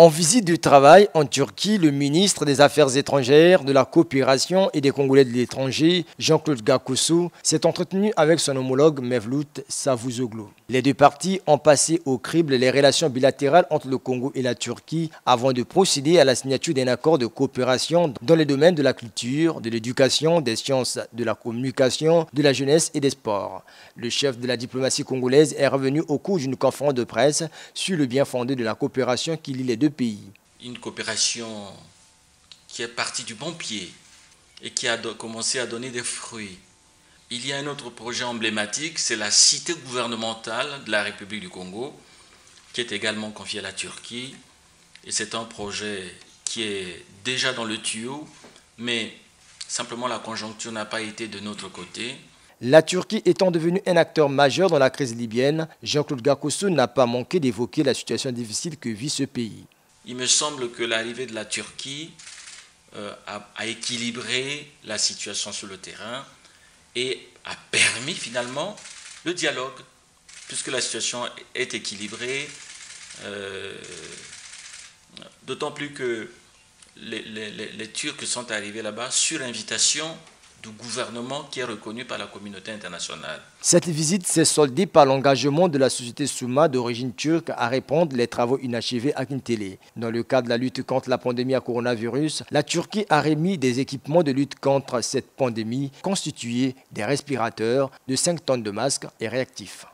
En visite du travail en Turquie, le ministre des Affaires étrangères, de la coopération et des Congolais de l'étranger, Jean-Claude Gakoso, s'est entretenu avec son homologue Mevlut Savuzoglu. Les deux parties ont passé au crible les relations bilatérales entre le Congo et la Turquie avant de procéder à la signature d'un accord de coopération dans les domaines de la culture, de l'éducation, des sciences, de la communication, de la jeunesse et des sports. Le chef de la diplomatie congolaise est revenu au cours d'une conférence de presse sur le bien fondé de la coopération qui lie les deux pays. Une coopération qui est partie du bon pied et qui a commencé à donner des fruits. Il y a un autre projet emblématique, c'est la cité gouvernementale de la République du Congo, qui est également confiée à la Turquie. Et c'est un projet qui est déjà dans le tuyau, mais simplement la conjoncture n'a pas été de notre côté. La Turquie étant devenue un acteur majeur dans la crise libyenne, Jean-Claude Gakosso n'a pas manqué d'évoquer la situation difficile que vit ce pays. Il me semble que l'arrivée de la Turquie euh, a, équilibré la situation sur le terrain et a permis finalement le dialogue, puisque la situation est équilibrée, euh, d'autant plus que les, les Turcs sont arrivés là-bas sur invitation du gouvernement qui est reconnu par la communauté internationale. Cette visite s'est soldée par l'engagement de la société Souma d'origine turque à répondre les travaux inachevés à Kintele. Dans le cadre de la lutte contre la pandémie à coronavirus, la Turquie a remis des équipements de lutte contre cette pandémie constitués des respirateurs, de 5 tonnes de masques et réactifs.